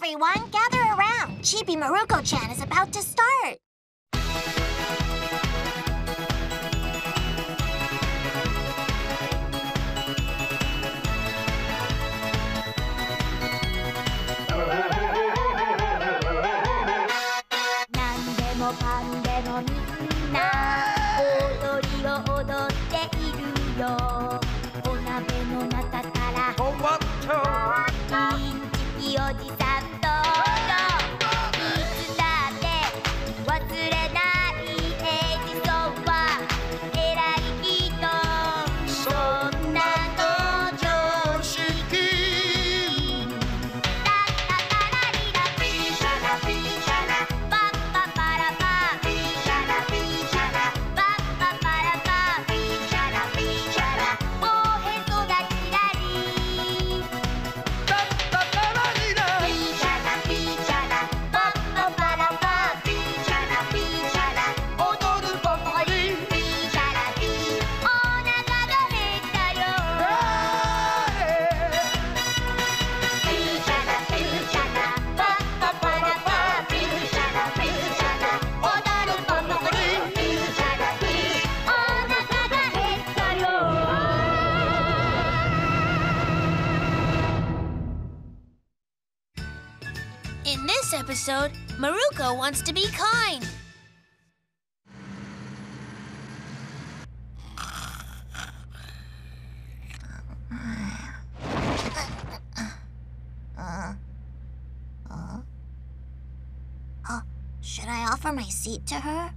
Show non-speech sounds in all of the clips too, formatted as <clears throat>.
everyone, gather around. Chibi Maruko-chan is about to start. In this episode, Maruko wants to be kind. Should I offer my seat to her?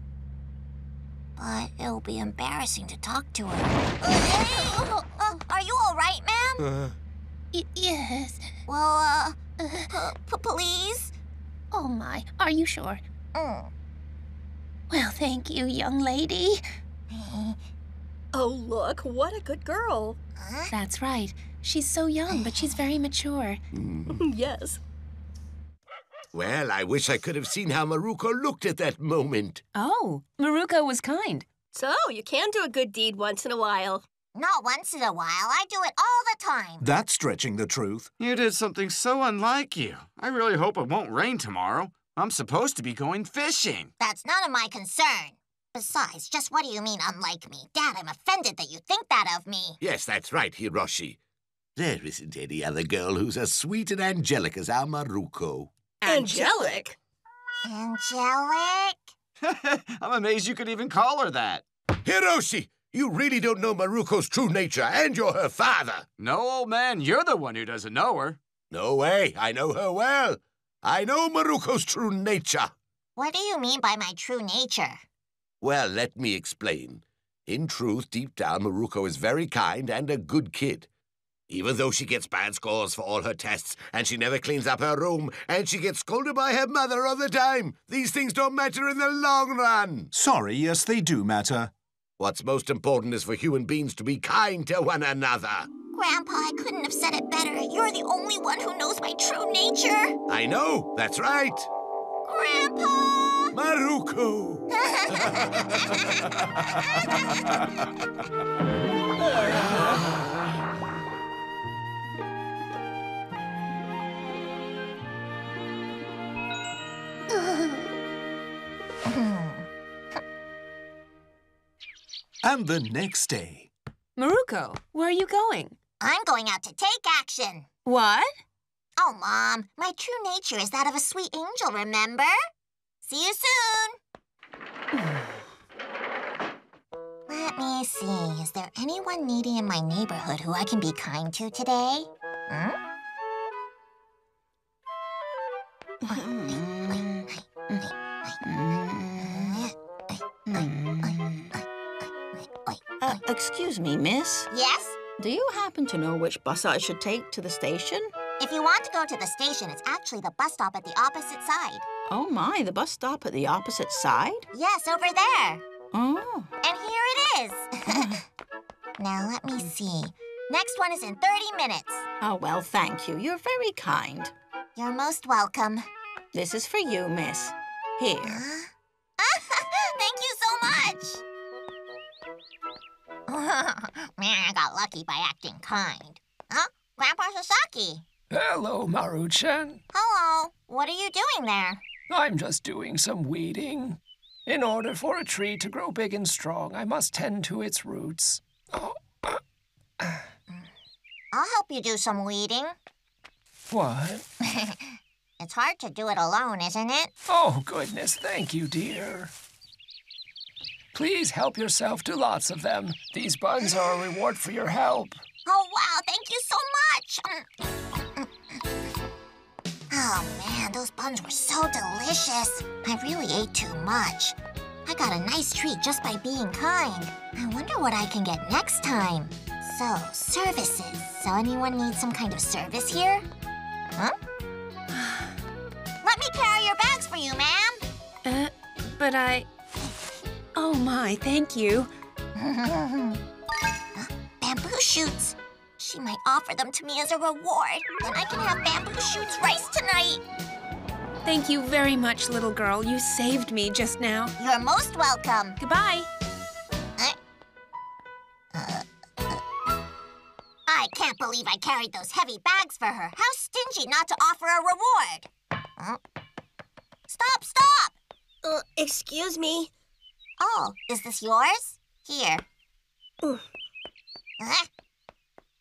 But it'll be embarrassing to talk to her. Uh, <laughs> are you all right, ma'am? Y- yes. Well, uh, <gasps> p- p- please? Oh my, are you sure? Mm. Well, thank you, young lady. <laughs> Oh, look, what a good girl. Huh? That's right. She's so young, but she's very mature. <laughs> yes. Well, I wish I could have seen how Maruko looked at that moment. Oh, Maruko was kind. So, you can do a good deed once in a while. Not once in a while. I do it all the time. That's stretching the truth. You did something so unlike you. I really hope it won't rain tomorrow. I'm supposed to be going fishing. That's none of my concern. Besides, just what do you mean, unlike me? Dad, I'm offended that you think that of me. Yes, that's right, Hiroshi. There isn't any other girl who's as sweet and angelic as our Maruko. Angelic? Angelic? <laughs> I'm amazed you could even call her that. Hiroshi, you really don't know Maruko's true nature, and you're her father. No, old man, you're the one who doesn't know her. No way, I know her well. I know Maruko's true nature. What do you mean by my true nature? Well, let me explain. In truth, deep down, Maruko is very kind and a good kid. Even though she gets bad scores for all her tests, and she never cleans up her room, and she gets scolded by her mother all the time, these things don't matter in the long run. Sorry, yes, they do matter. What's most important is for human beings to be kind to one another. Grandpa, I couldn't have said it better. You're the only one who knows my true nature. I know, that's right. Grandpa! Maruko! <laughs> <laughs> And the next day. Maruko, where are you going? I'm going out to take action. What? Oh, Mom, my true nature is that of a sweet angel, remember? See you soon. <sighs> Let me see. Is there anyone needy in my neighborhood who I can be kind to today? Hmm? <laughs> excuse me, miss. Yes? Do you happen to know which bus I should take to the station? If you want to go to the station, it's actually the bus stop at the opposite side. Oh my, the bus stop at the opposite side? Yes, over there. Oh. And here it is. <laughs> now, let me see. Next one is in 30 minutes. Oh, well, thank you. You're very kind. You're most welcome. This is for you, miss. Here. Thank <laughs> Man, I got lucky by acting kind. Huh? Grandpa Sasaki. Hello, Maruchan. Hello. What are you doing there? I'm just doing some weeding. In order for a tree to grow big and strong, I must tend to its roots. Oh, <clears throat> I'll help you do some weeding. what? <laughs> It's hard to do it alone, isn't it? Oh, goodness, thank you, dear. Please help yourself to lots of them. These buns are a reward for your help. Oh, wow. Thank you so much. Oh, man. Those buns were so delicious. I really ate too much. I got a nice treat just by being kind. I wonder what I can get next time. So, services. So, anyone need some kind of service here? Huh? <sighs> Let me carry your bags for you, ma'am. Uh, but I. Oh my, thank you. <laughs> bamboo shoots. She might offer them to me as a reward. Then I can have bamboo shoots rice tonight. Thank you very much, little girl. You saved me just now. You're most welcome. Goodbye. I can't believe I carried those heavy bags for her. How stingy not to offer a reward. Stop, stop! Uh, excuse me. Oh, is this yours? Here. Ooh. Huh?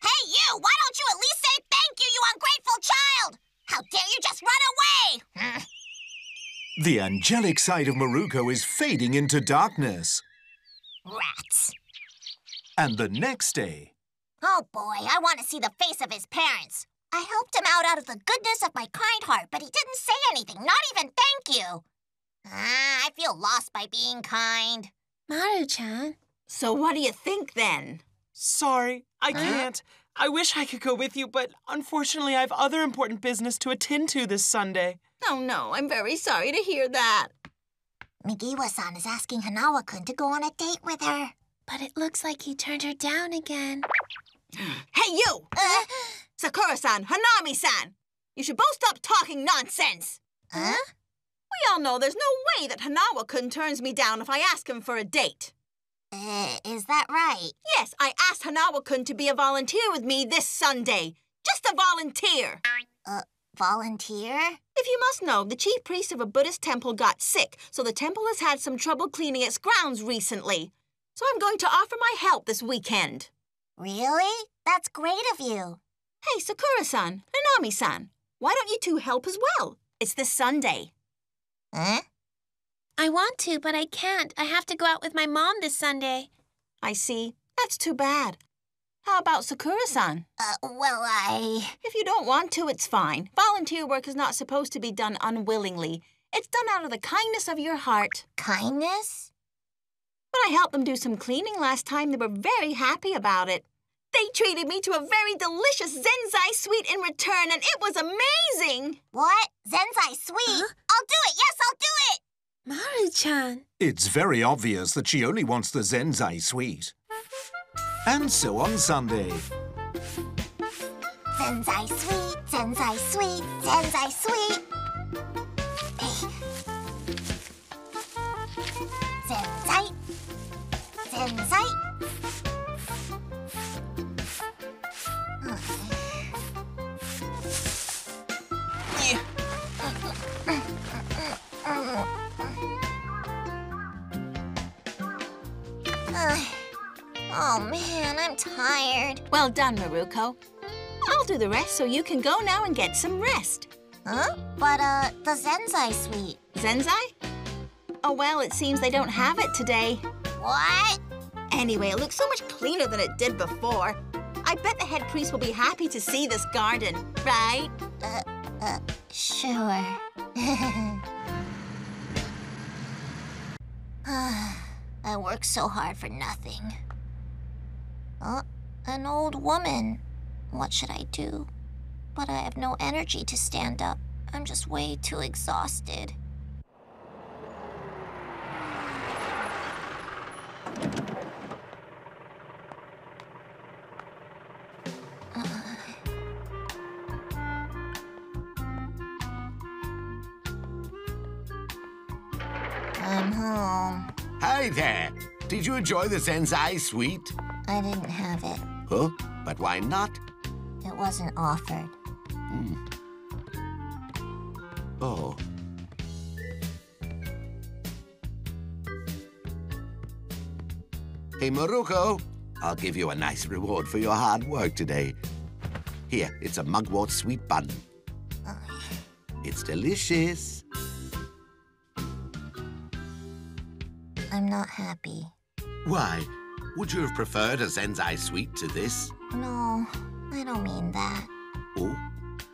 Hey, you! Why don't you at least say thank you, you ungrateful child? How dare you just run away? Hmm. The angelic side of Maruko is fading into darkness. Rats. And the next day, Oh boy, I want to see the face of his parents. I helped him out out of the goodness of my kind heart, but he didn't say anything, not even thank you. Ah, I feel lost by being kind. Maru-chan. So what do you think then? Sorry, I can't. I wish I could go with you, but unfortunately, I have other important business to attend to this Sunday. Oh no, I'm very sorry to hear that. Migiwa-san is asking Hanawa-kun to go on a date with her. But it looks like he turned her down again. <gasps> Hey, you! Uh, Sakura-san, Honami-san! You should both stop talking nonsense! huh? We all know there's no way that Hanawa-kun turns me down if I ask him for a date. Uh, is that right? Yes, I asked Hanawa-kun to be a volunteer with me this Sunday. Just a volunteer. Uh, Volunteer? If you must know, the chief priest of a Buddhist temple got sick, so the temple has had some trouble cleaning its grounds recently. So I'm going to offer my help this weekend. Really? That's great of you. Hey, Sakura-san, Honami-san, why don't you two help as well? It's this Sunday. Huh? I want to, but I can't. I have to go out with my mom this Sunday. I see. That's too bad. How about Sakura-san? Uh, well, I... If you don't want to, it's fine. Volunteer work is not supposed to be done unwillingly. It's done out of the kindness of your heart. Kindness? When I helped them do some cleaning last time, they were very happy about it. They treated me to a very delicious Zenzai sweet in return, and it was amazing! What? Zenzai sweet? I'll do it! Yes, I'll do it! Maru-chan. it's very obvious that she only wants the Zenzai sweet. And so on Sunday, Zenzai sweet, Zenzai sweet, Zenzai sweet. Oh man, I'm tired. Well done, Maruko. I'll do the rest so you can go now and get some rest. Huh? But, uh, the Zenzai sweet. Zenzai? Oh, well, it seems they don't have it today. What? Anyway, it looks so much cleaner than it did before. I bet the head priest will be happy to see this garden, right? Uh, uh, sure. <laughs> I worked so hard for nothing. Uh, an old woman. What should I do? But I have no energy to stand up. I'm just way too exhausted. I'm home. Hi there. Did you enjoy the Zenzai sweet? I didn't have it. Huh? But why not? It wasn't offered. Hmm. Oh. Hey, Maruko, I'll give you a nice reward for your hard work today. Here, it's a mugwort sweet bun. <sighs> It's delicious. I'm not happy. Why? Would you have preferred a Zenzai sweet to this? No, I don't mean that. Oh,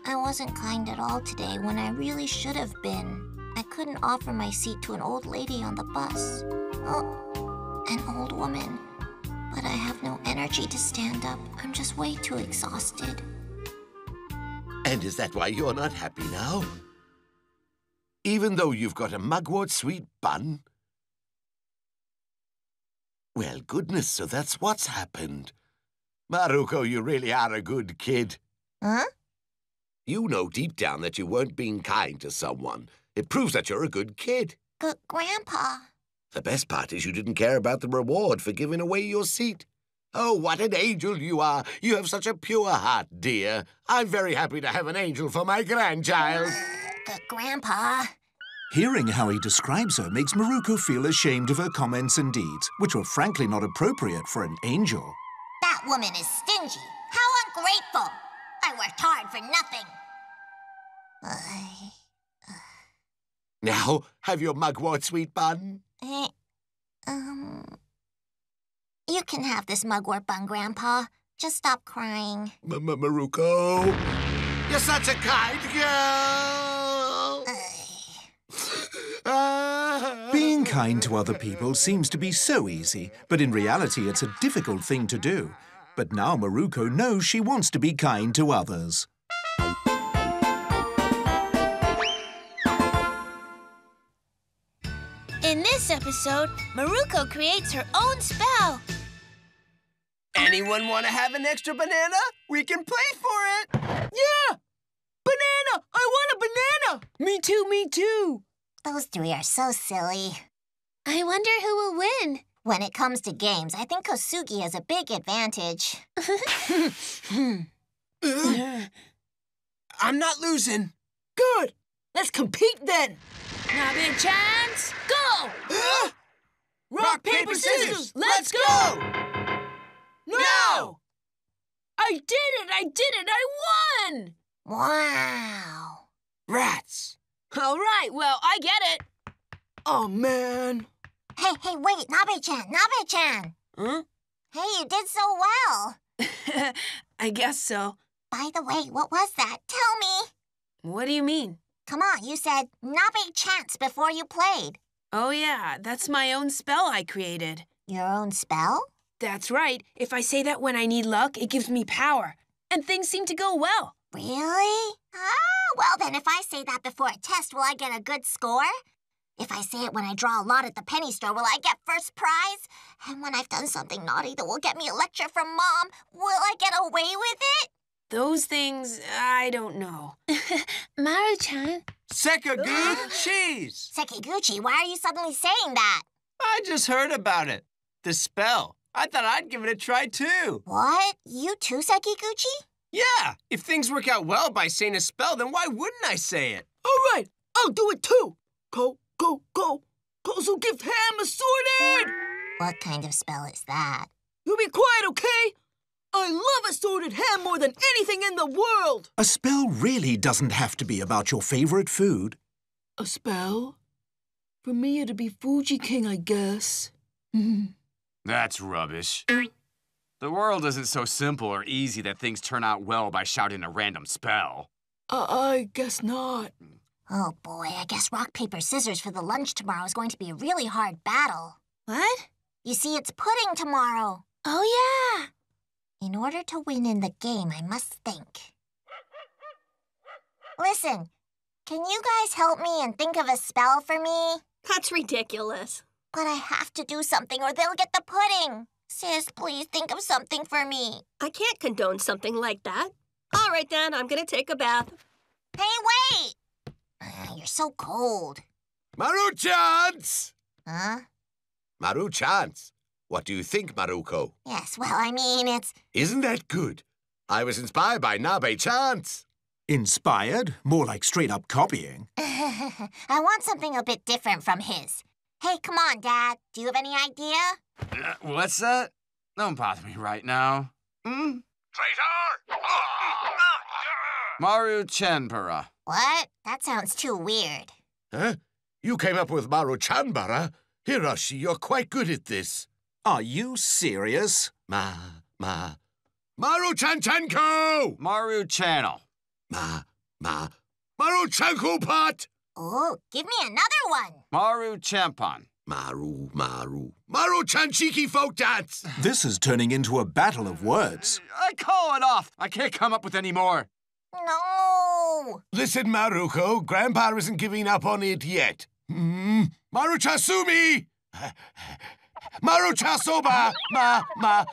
I wasn't kind at all today when I really should have been. I couldn't offer my seat to an old lady on the bus. Oh, an old woman. But I have no energy to stand up. I'm just way too exhausted. and is that why you're not happy now? Even though you've got a mugwort sweet bun? Well, goodness, so that's what's happened. Maruko, you really are a good kid. Huh? You know deep down that you weren't being kind to someone. It proves that you're a good kid. But, Grandpa, The best part is you didn't care about the reward for giving away your seat. Oh, what an angel you are! You have such a pure heart, dear. I'm very happy to have an angel for my grandchild. Ah, but, Grandpa, Hearing how he describes her makes Maruko feel ashamed of her comments and deeds, which were frankly not appropriate for an angel. that woman is stingy. How ungrateful. I worked hard for nothing. I, Now, have your mugwort sweet bun. eh, um, you can have this mugwort bun, Grandpa. Just stop crying. M- M- Maruko, you're such a kind girl. <laughs> Being kind to other people seems to be so easy, but in reality it's a difficult thing to do. But now Maruko knows she wants to be kind to others. In this episode, Maruko creates her own spell. Anyone want to have an extra banana? We can play for it. Yeah! Banana! I want a banana! Me too, me too. Those three are so silly. I wonder who will win. When it comes to games, I think Kosugi has a big advantage. <laughs> I'm not losing. Good. Let's compete then. Now, big chance, go! <gasps> Rock, paper, scissors, let's go! No! I did it! I did it! I won! Wow. Rats! All right, well, I get it. Oh, man. Hey, hey, wait, Nabe-chan, Nabe-chan. Huh? Hey, you did so well. <laughs> I guess so. By the way, what was that? Tell me. What do you mean? Come on, you said Nabe chance before you played. Oh, yeah, that's my own spell I created. Your own spell? That's right. If I say that when I need luck, it gives me power. And things seem to go well. Really? Ah, well then, if I say that before a test, will I get a good score? If I say it when I draw a lot at the penny store, will I get first prize? And when I've done something naughty that will get me a lecture from Mom, will I get away with it? Those things, I don't know. <laughs> Maru-chan, Sekagood <gasps> cheese. Sekiguchi, why are you suddenly saying that? I just heard about it. The spell. I thought I'd give it a try too. What? You too, Sekiguchi? Yeah, if things work out well by saying a spell, then why wouldn't I say it? All right, I'll do it too. Go, go, go. Kozu give Ham a sword What kind of spell is that? You be quiet, okay? I love assorted ham more than anything in the world. A spell really doesn't have to be about your favorite food. A spell? For me, it'd be Fuji King, I guess. <laughs> That's rubbish. The world isn't so simple or easy that things turn out well by shouting a random spell. I, I guess not. Oh boy, I guess rock, paper, scissors for the lunch tomorrow is going to be a really hard battle. what? You see, it's pudding tomorrow. Oh, yeah. In order to win in the game, I must think. Listen, can you guys help me and think of a spell for me? That's ridiculous. But I have to do something or they'll get the pudding. Sis, please think of something for me. I can't condone something like that. All right, then, I'm gonna take a bath. Hey, wait! Ah, you're so cold. Maru-chance! Huh? Maru-chance. What do you think, Maruko? Yes, well, I mean, it's. Isn't that good? I was inspired by Nabe Chance. Inspired? More like straight up copying. <laughs> I want something a bit different from his. Hey, come on, Dad. Do you have any idea? Uh, what's that? Don't bother me right now. Hmm? Traitor! Maru Chanpara. What? That sounds too weird. Huh? You came up with Maru Chanbara? Hiroshi, you're quite good at this. Are you serious? Ma, ma. Maru Chanchenko! Maru Channel. Ma, ma. Maru Chankupat! Oh, give me another one. Maru Champon. Maru, Maru. Maru Chanchiki folk dance! This is turning into a battle of words. I call it off. I can't come up with any more. No. Listen, Maruko, Grandpa isn't giving up on it yet. Hmm? Maru Chasumi! Maru Chasoba! Ma, ma.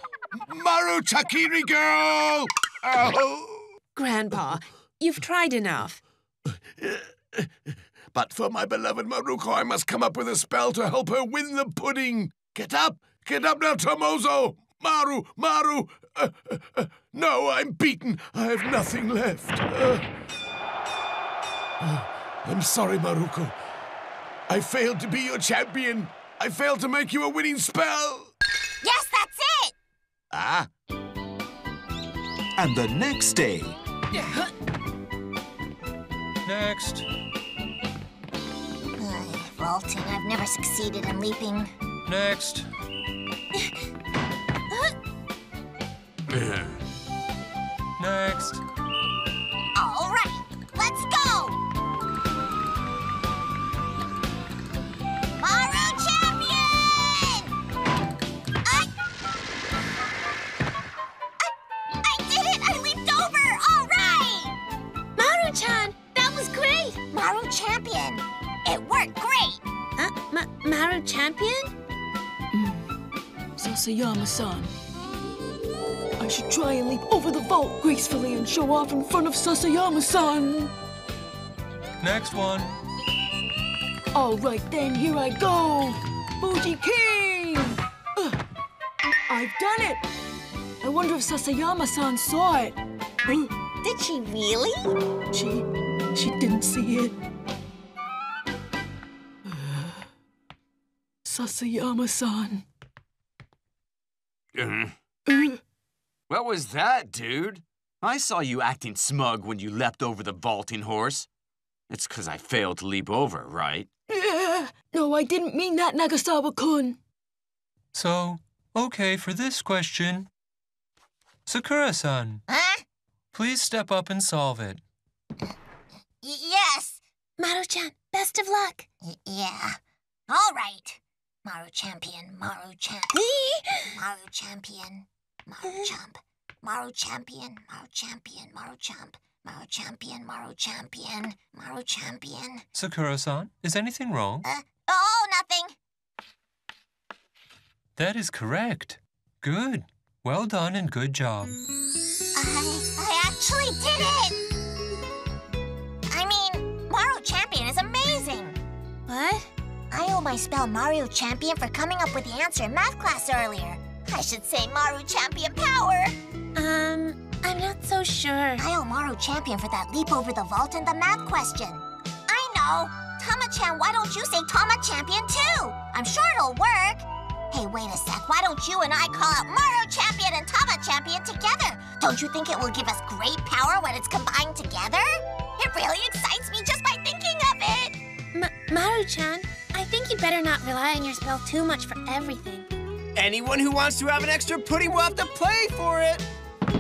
Maru Chakiri girl! Oh. Grandpa, you've tried enough. <laughs> But for my beloved Maruko, I must come up with a spell to help her win the pudding. Get up! Get up now, Tomozo! Maru! Maru! Uh, uh, uh, no, I'm beaten. I have nothing left. Uh, uh, I'm sorry, Maruko. I failed to be your champion. I failed to make you a winning spell. Yes, that's it. Ah, And the next day, Next. Vaulting. I've never succeeded in leaping. Next. <laughs> Next. Maru champion? Mm. Sasayama-san. I should try and leap over the vault gracefully and show off in front of Sasayama-san. Next one. All right then, here I go. Fuji King! Ugh. I've done it. I wonder if Sasayama-san saw it. Did she really? She, she didn't see it. Sasayama-san. Uh, Uh, What was that, dude? I saw you acting smug when you leapt over the vaulting horse. It's 'cause I failed to leap over, right? yeah. No, I didn't mean that, Nagasawa-kun. So, okay for this question. Sakura-san, Huh? please step up and solve it. Y- yes. Maru-chan, best of luck. Y- yeah. All right. Maru champion. Maru champ. Maru champion. Maru champ. Maru champion. Maru champion. Maru champ. Maru champion. Maru champion. Maru champion. Sakura-san, is anything wrong? Uh, oh, nothing. That is correct. Good. Well done and good job. I, I actually did it! I mean, Maru Champion is amazing! What? I owe my spell Maru Champion for coming up with the answer in math class earlier. I should say Maru Champion Power! Um, I'm not so sure. I owe Maru Champion for that leap over the vault and the math question. I know! Tama-chan, why don't you say Tama Champion too? I'm sure it'll work! Hey, wait a sec. Why don't you and I call out Maru Champion and Tama Champion together? Don't you think it will give us great power when it's combined together? It really excites me just by thinking of it! Ma- Maru-chan, think you better not rely on your spell too much for everything. Anyone who wants to have an extra pudding will have to play for it.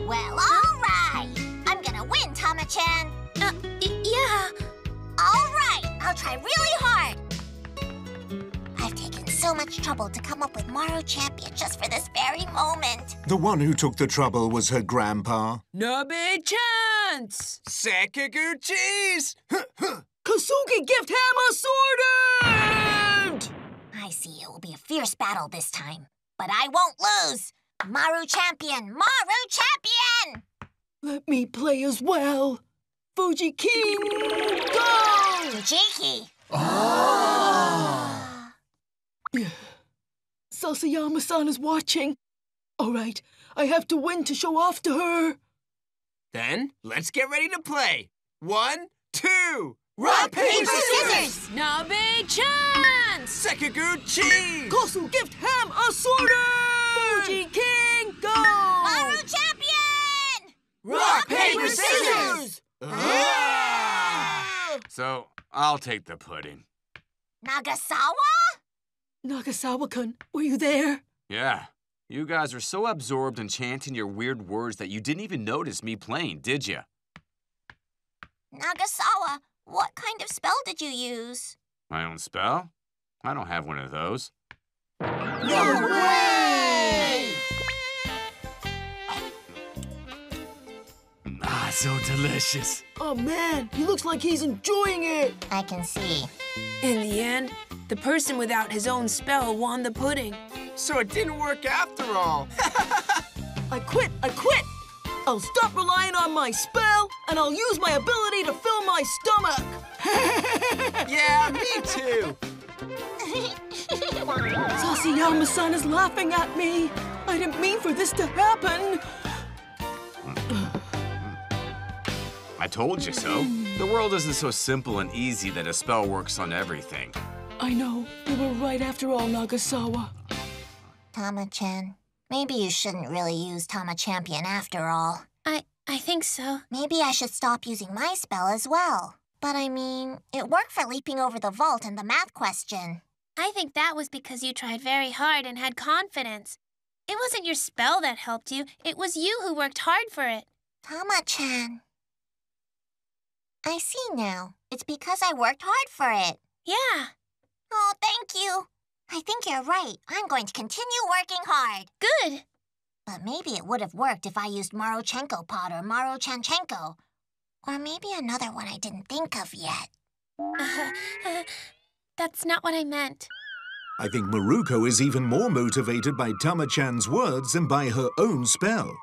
Well, all right! I'm gonna win, Tama-chan! Uh, yeah. All right! I'll try really hard! I've taken so much trouble to come up with Maru Champion just for this very moment. the one who took the trouble was her grandpa. No big chance! Sakaguchis! <laughs> Kosugi Gift Hammer Sword! I see it will be a fierce battle this time. But I won't lose! Maru Champion! Maru Champion! Let me play as well. Fuji King, go! Fujiki! Ah! Sasayama-san is watching. All right, I have to win to show off to her. Then let's get ready to play. One, two. Rock, Paper, scissors! No big chance! Cheese! Kosu gift ham assorted! Fuji King, go! Maru champion! Rock, paper, scissors! Ah. So, I'll take the pudding. Nagasawa? Nagasawa-kun, were you there? Yeah. You guys are so absorbed in chanting your weird words that you didn't even notice me playing, did you? Nagasawa, what kind of spell did you use? My own spell? I don't have one of those. No way! Ah, so delicious. Oh man, he looks like he's enjoying it. I can see. In the end, the person without his own spell won the pudding. So it didn't work after all. <laughs> I quit, I quit! I'll stop relying on my spell, and I'll use my ability to fill my stomach! <laughs> yeah, me too. Sasayama-san is laughing at me! I didn't mean for this to happen! I told you so. The world isn't so simple and easy that a spell works on everything. I know, you were right after all, Nagasawa. Tama-chan, maybe you shouldn't really use Tama Champion after all. I I think so. Maybe I should stop using my spell as well. But I mean, it worked for leaping over the vault and the math question. I think that was because you tried very hard and had confidence. It wasn't your spell that helped you. It was you who worked hard for it. Tama-chan. I see now. It's because I worked hard for it. Yeah. Oh, thank you. I think you're right. I'm going to continue working hard. Good. But maybe it would have worked if I used Marochenko pot or Marochanchenko. Or maybe another one I didn't think of yet. <laughs> That's not what I meant. I think Maruko is even more motivated by Tama-chan's words than by her own spell.